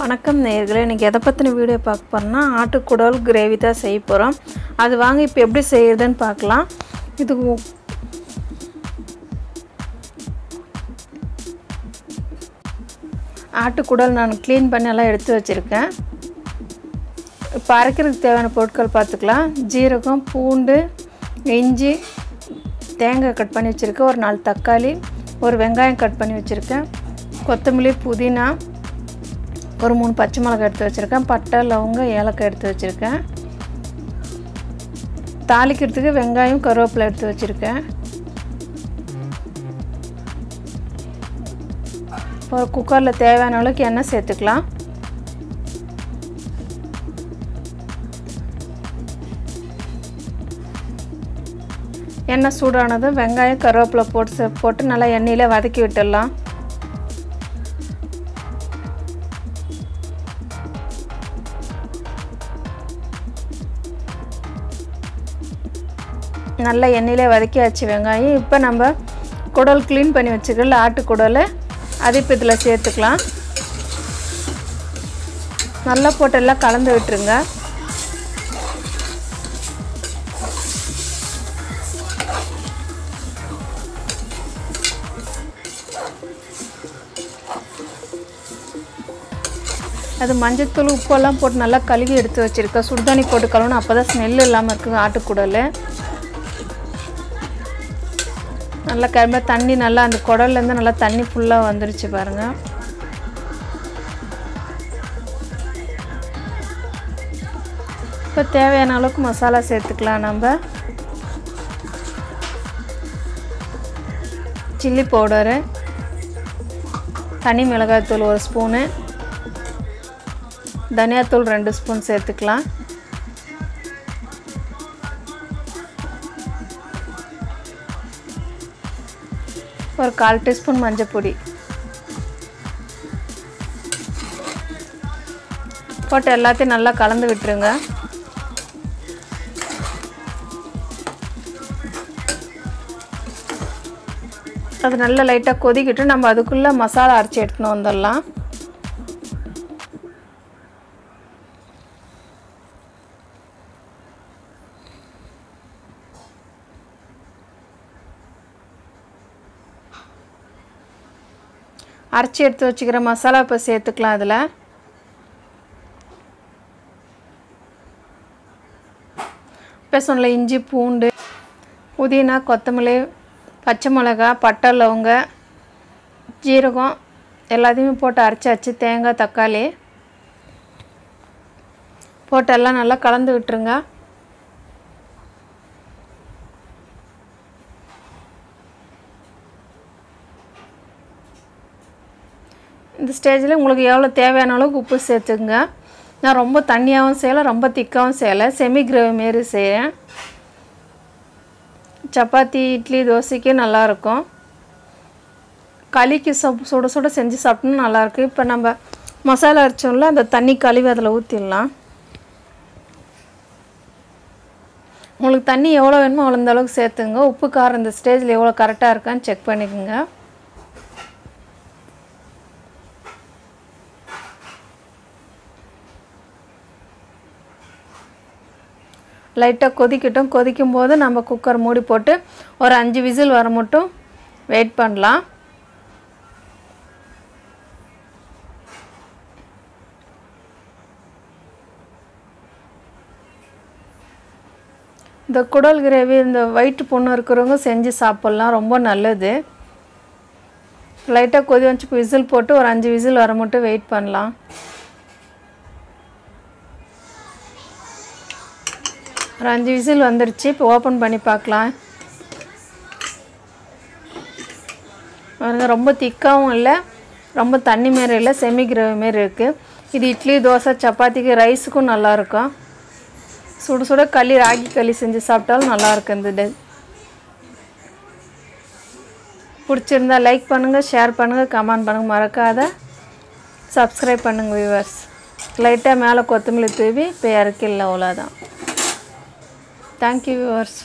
வணக்கம் நேர்களே இன்றைக்கி எதை பற்றின வீடியோ பார்க்க போகிறோம்னா ஆட்டுக்குடல் கிரேவி தான் செய்ய போகிறோம் அது வாங்க இப்போ எப்படி செய்யுதுன்னு பார்க்கலாம். இது ஆட்டுக்குடல் நான் க்ளீன் பண்ணி எல்லாம் எடுத்து வச்சுருக்கேன். இப்போ அரைக்கிறதுக்கு தேவையான பொருட்கள் பார்த்துக்கலாம். ஜீரகம் பூண்டு இஞ்சி தேங்காய் கட் பண்ணி வச்சுருக்கேன். ஒரு நாலு தக்காளி ஒரு வெங்காயம் கட் பண்ணி வச்சுருக்கேன். கொத்தமல்லி புதினா ஒரு மூணு பச்சை மிளகாய் எடுத்து வச்சுருக்கேன். பட்டை லவங்க ஏலக்காய் எடுத்து வச்சுருக்கேன். தாளிக்கிறதுக்கு வெங்காயம் கருவேப்பிலை எடுத்து வச்சுருக்கேன். இப்போ குக்கரில் தேவையான அளவுக்கு எண்ணெய் சேர்த்துக்கலாம். எண்ணெய் சூடானதும் வெங்காயம் கருவேப்பிலை போட்டு போட்டு நல்லா எண்ணெயில் வதக்கி விட்டுடலாம். நல்லா எண்ணெயிலே வதக்கியாச்சு வெங்காயம். இப்போ நம்ம குடல் க்ளீன் பண்ணி வச்சுக்கல ஆட்டு குடலை அதை இப்போ இதில் சேர்த்துக்கலாம். நல்லா போட்டு எல்லாம் கலந்து விட்டுருங்க. அது மஞ்சத்தூள் உப்பெல்லாம் போட்டு நல்லா கழுவி எடுத்து வச்சுருக்கேன் சுடுதண்ணி போட்டு கழுவணும் அப்போ தான் ஸ்மெல் இல்லாமல் இருக்குங்க ஆட்டுக்குடல். நல்லா கிளம்ப தண்ணி நல்லா அந்த குடல்லேருந்து நல்லா தண்ணி ஃபுல்லாக வந்துருச்சு பாருங்கள் இப்போ தேவையான அளவுக்கு மசாலா சேர்த்துக்கலாம் நம்ம. சில்லி பவுடரு தனி மிளகாய்த்தூள் ஒரு ஸ்பூனு தனியாத்தூள் ரெண்டு ஸ்பூன் சேர்த்துக்கலாம். ஒரு கால் டீஸ்பூன் மஞ்சள் பொடி போட்டு எல்லாத்தையும் நல்லா கலந்து விட்டுருங்க. அது நல்லா லைட்டாக கொதிக்கிட்டு நம்ம அதுக்குள்ளே மசாலா அரைச்சி எடுத்துன்னு வந்துடலாம். அரைச்சி எடுத்து வச்சுக்கிற மசாலா இப்போ சேர்த்துக்கலாம் அதில் இப்போ சொன்ன இஞ்சி பூண்டு புதினா கொத்தமல்லி பச்சை மிளகா பட்டை லவங்க ஜீரகம் எல்லாத்தையுமே போட்டு அரைச்சாச்சு தேங்காய் தக்காளி போட்டு எல்லாம் நல்லா கலந்து விட்டுருங்க. இந்த ஸ்டேஜில் உங்களுக்கு எவ்வளோ தேவையான அளவுக்கு உப்பு சேர்த்துக்குங்க. நான் ரொம்ப தண்ணியாகவும் செய்யலை ரொம்ப திக்காகவும் செய்யலை. செமி கிரேவி மாரி செய்கிறேன் சப்பாத்தி இட்லி தோசைக்கு நல்லாயிருக்கும் களிக்கு சப் சுட சுட செஞ்சு சாப்பிட்டோம்னா நல்லாயிருக்கு இப்போ நம்ம மசாலா அரைச்சோம்ல அந்த தண்ணி கழுவி அதில் ஊற்றிடலாம் உங்களுக்கு தண்ணி எவ்வளோ வேணுமோ அவ்வளோ இந்த அளவுக்கு சேர்த்துங்க. உப்பு காரம் இந்த ஸ்டேஜில் எவ்வளோ கரெக்டாக இருக்கான்னு செக் பண்ணிக்கோங்க. லைட்டாக கொதிக்கட்டும். கொதிக்கும் போது நம்ம குக்கர் மூடி போட்டு ஒரு அஞ்சு விசில் வர மட்டும் வெயிட் பண்ணலாம். இந்த குடல் கிரேவி இந்த வயிற்று புண்ணு இருக்கிறவங்க செஞ்சு சாப்பிட்லாம். ரொம்ப நல்லது. லைட்டாக கொதி வச்சு விசில் போட்டு ஒரு அஞ்சு விசில் வர மட்டும் வெயிட் பண்ணலாம். ஒரு அஞ்சு விசில் வந்துருச்சு. இப்போ ஓப்பன் பண்ணி பார்க்கலாம். ரொம்ப திக்காகவும் இல்லை. ரொம்ப தண்ணி மாரி இல்லை செமி கிரேவி மாரி இருக்குது இது இட்லி தோசை சப்பாத்திக்கு ரைஸுக்கும் நல்லாயிருக்கும் சுட சுட களி ராகி களி செஞ்சு சாப்பிட்டாலும் நல்லாயிருக்கு இந்த டே பிடிச்சிருந்தா லைக் பண்ணுங்கள் ஷேர் பண்ணுங்கள் கமெண்ட் பண்ணுங்கள் மறக்காத. சப்ஸ்கிரைப் பண்ணுங்கள் வியூவர்ஸ் லைட்டாக மேலே கொத்தமல்லி தூவி இப்போ இறக்கிடல அவ்வளோதான் தேங்க்யூ வியூவர்ஸ்